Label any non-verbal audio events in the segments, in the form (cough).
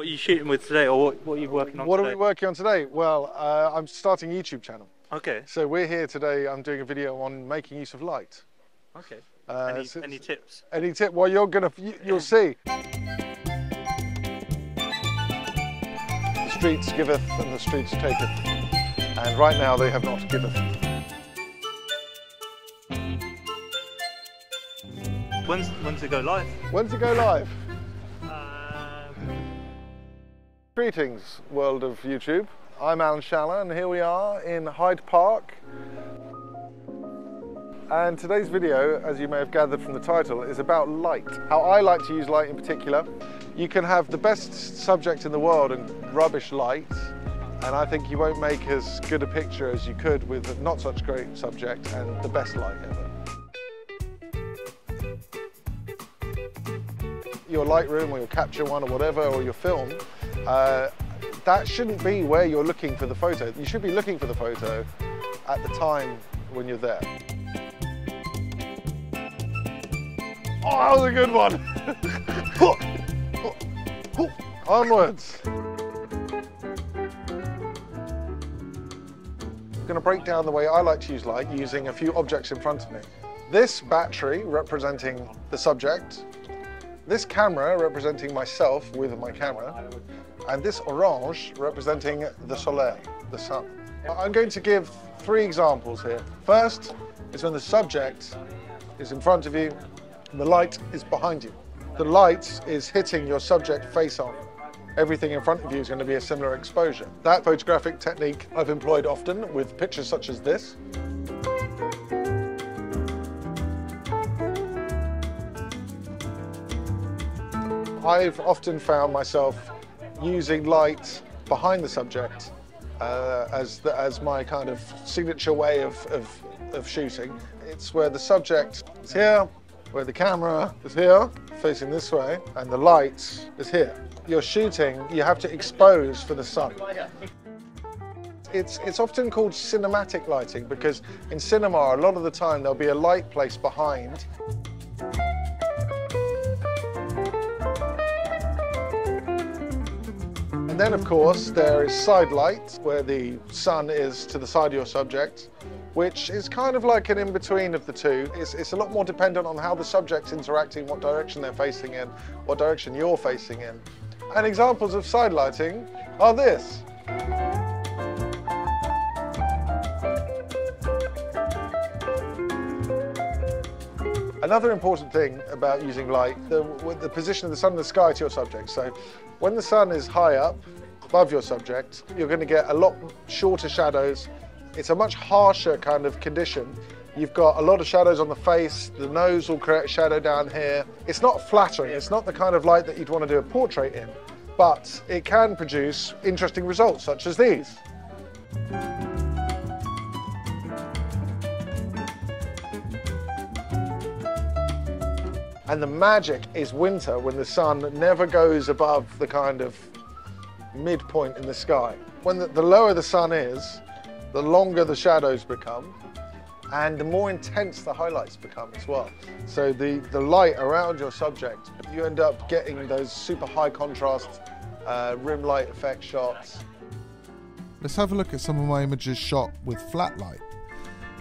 What are you shooting with today, or what, what are you working on What are today? we working on today? Well, uh, I'm starting a YouTube channel. Okay, So we're here today. I'm doing a video on making use of light. okay. Uh, any, so- any tips? Any tip? Well, you're gonna, you, you'll (clears throat) see. The streets giveth and the streets taketh, and right now they have not giveth. When's when's it go live? When's it go live? Greetings, world of YouTube. I'm Alan Schaller, and here we are in Hyde Park. And today's video, as you may have gathered from the title, is about light. How I like to use light in particular. You can have the best subject in the world and rubbish light, and I think you won't make as good a picture as you could with a not such great subject and the best light ever. your Lightroom or your Capture One or whatever, or your film, uh, that shouldn't be where you're looking for the photo. You should be looking for the photo at the time when you're there. Oh, that was a good one. (laughs) Onwards. I'm going to break down the way I like to use light using a few objects in front of me. This battery representing the subject, this camera representing myself with my camera, and this orange representing the soleil, the sun. I'm going to give three examples here. First is when the subject is in front of you and the light is behind you. The light is hitting your subject face on. Everything in front of you is going to be a similar exposure. That photographic technique I've employed often with pictures such as this. I've often found myself using light behind the subject uh, as, the, as my kind of signature way of, of, of shooting. It's where the subject is here, where the camera is here, facing this way, and the light is here. You're shooting, you have to expose for the sun. It's, it's often called cinematic lighting because in cinema, a lot of the time, there'll be a light placed behind then, of course, there is side light, where the sun is to the side of your subject, which is kind of like an in-between of the two. It's, it's a lot more dependent on how the subject's interacting, what direction they're facing in, what direction you're facing in. And examples of side lighting are this. Another important thing about using light, the, the position of the sun in the sky to your subject. So when the sun is high up above your subject, you're going to get a lot shorter shadows. It's a much harsher kind of condition. You've got a lot of shadows on the face, the nose will create shadow down here. It's not flattering, it's not the kind of light that you'd want to do a portrait in, but it can produce interesting results such as these. And the magic is winter when the sun never goes above the kind of midpoint in the sky. When the, the lower the sun is, the longer the shadows become and the more intense the highlights become as well. So the, the light around your subject, you end up getting those super high contrast uh, rim light effect shots. Let's have a look at some of my images shot with flat light.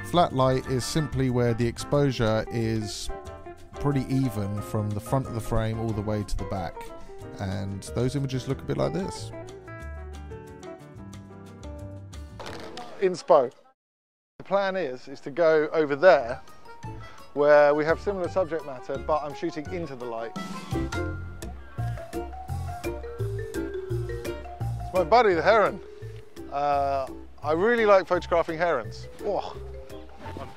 Flat light is simply where the exposure is pretty even from the front of the frame all the way to the back. And those images look a bit like this. inspo. The plan is is to go over there where we have similar subject matter but I'm shooting into the light. It's my buddy the heron. Uh, I really like photographing herons. Oh,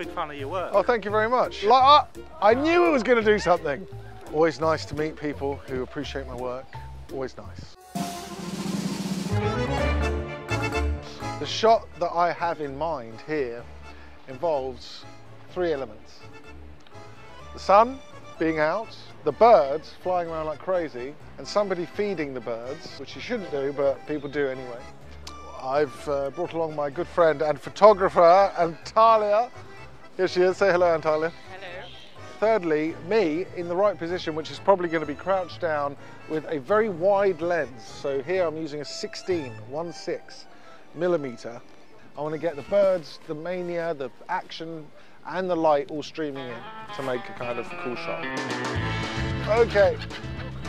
big fan of your work. oh thank you very much. Like, I, I knew it was going to do something. Always nice to meet people who appreciate my work. Always nice. The shot that I have in mind here involves three elements. The sun being out, the birds flying around like crazy, and somebody feeding the birds, which you shouldn't do, but people do anyway. I've uh, brought along my good friend and photographer, Antalya. Here she is. Say hello, Antalya. Hello. thirdly, me in the right position, which is probably going to be crouched down with a very wide lens. So here I'm using a 16, 1 6 millimeter. I want to get the birds, the mania, the action, and the light all streaming in to make a kind of cool shot. Okay,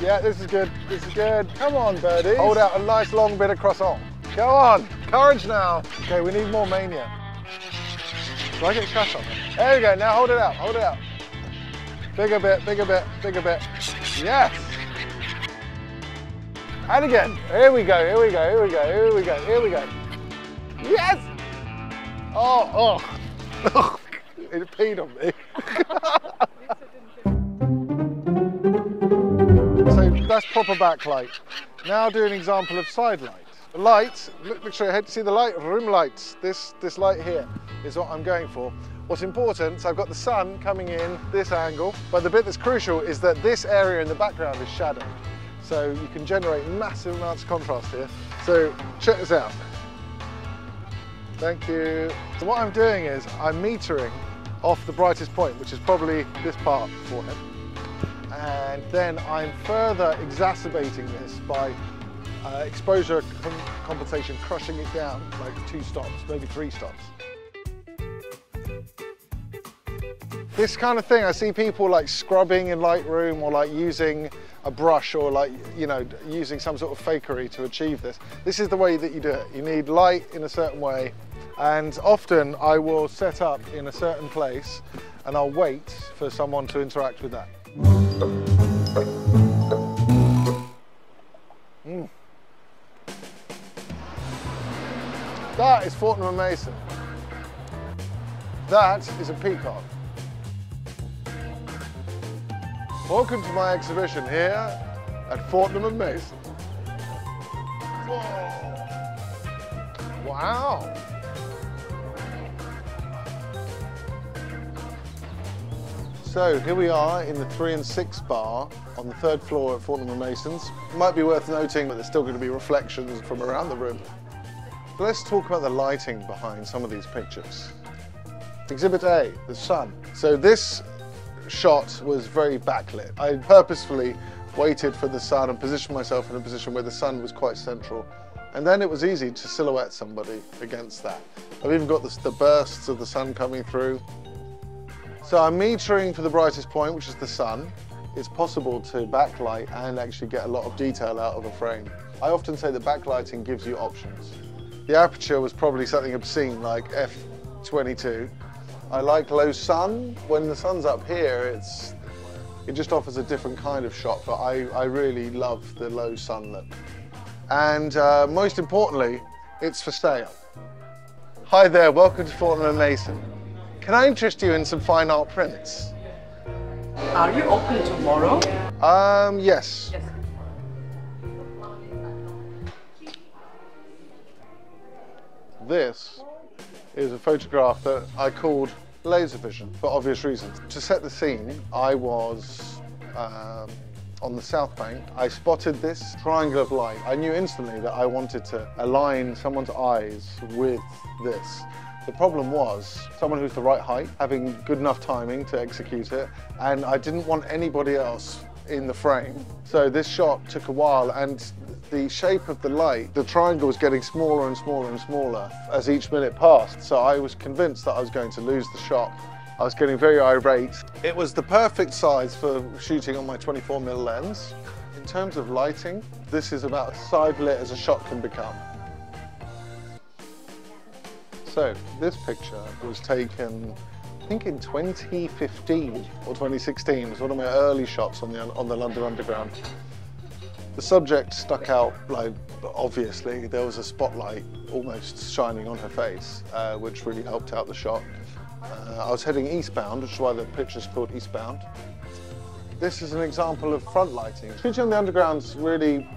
yeah, this is good, this is good. Come on, birdies. Hold out a nice long bit of croissant. Go on, courage now. Okay, we need more mania. Do I get crash on there? We go, now hold it out, hold it out. Bigger bit, bigger bit, bigger bit. Yes! And again, here we go, here we go, here we go, here we go, here we go. Yes! Oh, oh. (laughs) oh it peed on me. (laughs) so that's proper backlight. Now do an example of side light. The light, look, look straight ahead, see the light? Room lights. This, this light here is what I'm going for. What's important, so I've got the sun coming in this angle, but the bit that's crucial is that this area in the background is shadowed. So you can generate massive amounts of contrast here. So check this out. Thank you. So what I'm doing is I'm metering off the brightest point, which is probably this part for him. And then I'm further exacerbating this by uh, exposure com compensation, crushing it down like two stops, maybe three stops. This kind of thing, I see people like scrubbing in Lightroom or like using a brush or like, you know, using some sort of fakery to achieve this. This is the way that you do it. You need light in a certain way and often I will set up in a certain place and I'll wait for someone to interact with that. Mm. That is Fortnum and Mason. That is a peacock. Welcome to my exhibition here at Fortnum and Mason. Whoa. Wow. So here we are in the three and six bar on the third floor at Fortnum and Masons. Might be worth noting that there's still going to be reflections from around the room. But let's talk about the lighting behind some of these pictures. Exhibit A, the sun. So this shot was very backlit. I purposefully waited for the sun and positioned myself in a position where the sun was quite central. And then it was easy to silhouette somebody against that. I've even got the, the bursts of the sun coming through. So I'm metering for the brightest point, which is the sun. It's possible to backlight and actually get a lot of detail out of a frame. I often say that backlighting gives you options. The aperture was probably something obscene like f22. I like low sun. When the sun's up here, it's it just offers a different kind of shot, but I, I really love the low sun look. And uh, most importantly, it's for sale. Hi there, welcome to Fortnum & Mason. Can I interest you in some fine art prints? Are you open tomorrow? Um, yes. Yes. This is a photograph that I called laser vision for obvious reasons. To set the scene, I was um, on the south bank. I spotted this triangle of light. I knew instantly that I wanted to align someone's eyes with this. The problem was someone who's the right height, having good enough timing to execute it, and I didn't want anybody else in the frame. So this shot took a while and the shape of the light, the triangle was getting smaller and smaller and smaller as each minute passed. So I was convinced that I was going to lose the shot. I was getting very irate. It was the perfect size for shooting on my 24mm lens. In terms of lighting, this is about as side lit as a shot can become. So this picture was taken, I think in 2015 or 2016. It was one of my early shots on the, on the London Underground. The subject stuck out, like, obviously. There was a spotlight almost shining on her face, uh, which really helped out the shot. Uh, I was heading eastbound, which is why the picture's called Eastbound. This is an example of front lighting. Shooting on the Underground's really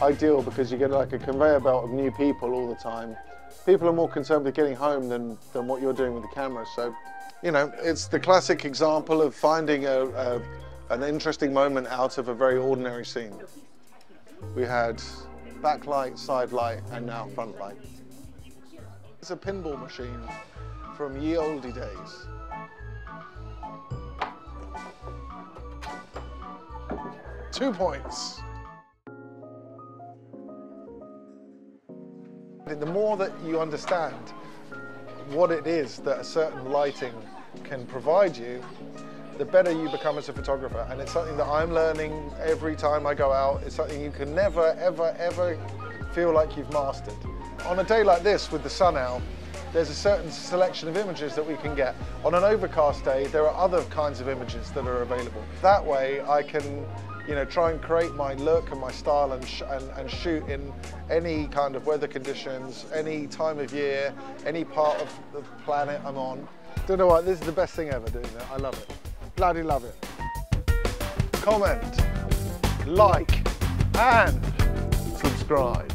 ideal because you get like a conveyor belt of new people all the time people are more concerned with getting home than, than what you're doing with the camera. So, you know, it's the classic example of finding a, a, an interesting moment out of a very ordinary scene. We had back light, side light, and now front light. It's a pinball machine from ye olde days. Two points. The more that you understand what it is that a certain lighting can provide you, the better you become as a photographer. And it's something that I'm learning every time I go out. It's something you can never, ever, ever feel like you've mastered. On a day like this with the sun out, there's a certain selection of images that we can get. On an overcast day, there are other kinds of images that are available. That way I can you know, try and create my look and my style and, and, and, shoot in any kind of weather conditions, any time of year, any part of the planet I'm on. Don't know what, this is the best thing ever doing it. I love it. Bloody love it. Comment, like, and subscribe.